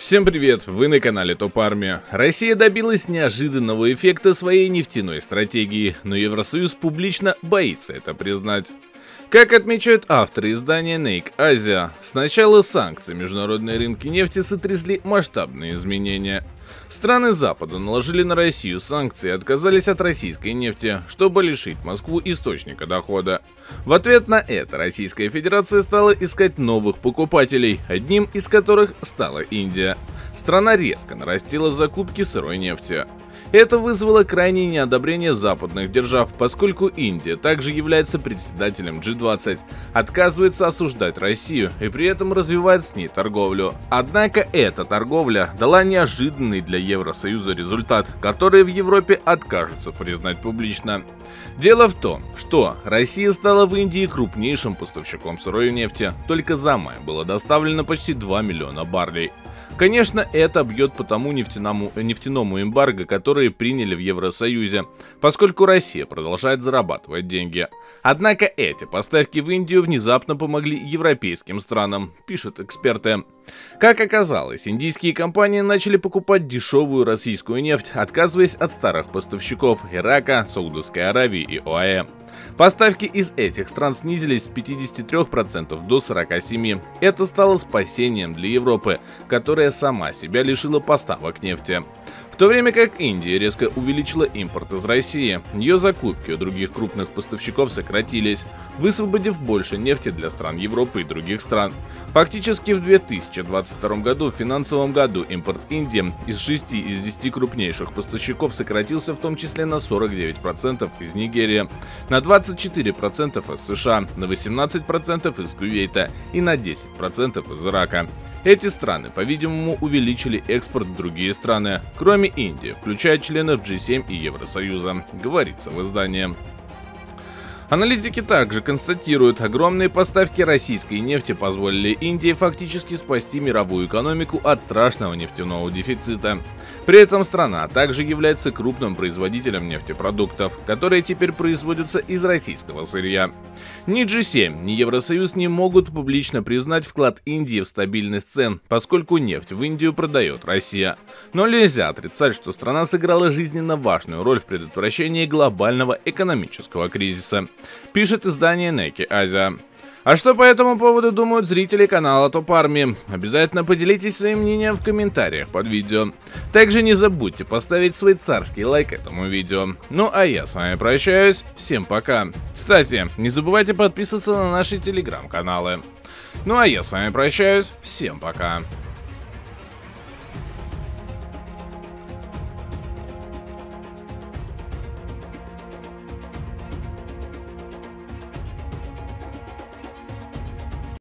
Всем привет, вы на канале Топ Армия. Россия добилась неожиданного эффекта своей нефтяной стратегии, но Евросоюз публично боится это признать. Как отмечают авторы издания Nake Asia, с начала санкций международные рынки нефти сотрясли масштабные изменения. Страны Запада наложили на Россию санкции и отказались от российской нефти, чтобы лишить Москву источника дохода. В ответ на это Российская Федерация стала искать новых покупателей, одним из которых стала Индия. Страна резко нарастила закупки сырой нефти. Это вызвало крайнее неодобрение западных держав, поскольку Индия также является председателем G20, отказывается осуждать Россию и при этом развивает с ней торговлю. Однако эта торговля дала неожиданный для Евросоюза результат, который в Европе откажутся признать публично. Дело в том, что Россия стала в Индии крупнейшим поставщиком сырой нефти, только за май было доставлено почти 2 миллиона баррелей. Конечно, это бьет по тому нефтяному, нефтяному эмбарго, которые приняли в Евросоюзе, поскольку Россия продолжает зарабатывать деньги. Однако эти поставки в Индию внезапно помогли европейским странам, пишут эксперты. Как оказалось, индийские компании начали покупать дешевую российскую нефть, отказываясь от старых поставщиков Ирака, Саудовской Аравии и ОАЭ. Поставки из этих стран снизились с 53% до 47%. Это стало спасением для Европы, которая сама себя лишила поставок нефти то время как Индия резко увеличила импорт из России, ее закупки у других крупных поставщиков сократились, высвободив больше нефти для стран Европы и других стран. Фактически в 2022 году, в финансовом году, импорт Индии из 6 из 10 крупнейших поставщиков сократился в том числе на 49% из Нигерии, на 24% из США, на 18% из Кувейта и на 10% из Ирака. Эти страны, по-видимому, увеличили экспорт в другие страны, кроме Индии, включая членов G7 и Евросоюза, говорится в издании. Аналитики также констатируют, огромные поставки российской нефти позволили Индии фактически спасти мировую экономику от страшного нефтяного дефицита. При этом страна также является крупным производителем нефтепродуктов, которые теперь производятся из российского сырья. Ни G7, ни Евросоюз не могут публично признать вклад Индии в стабильность цен, поскольку нефть в Индию продает Россия. Но нельзя отрицать, что страна сыграла жизненно важную роль в предотвращении глобального экономического кризиса пишет издание Неки Азия. А что по этому поводу думают зрители канала Топ Арми? Обязательно поделитесь своим мнением в комментариях под видео. Также не забудьте поставить свой царский лайк этому видео. Ну а я с вами прощаюсь, всем пока. Кстати, не забывайте подписываться на наши телеграм-каналы. Ну а я с вами прощаюсь, всем пока.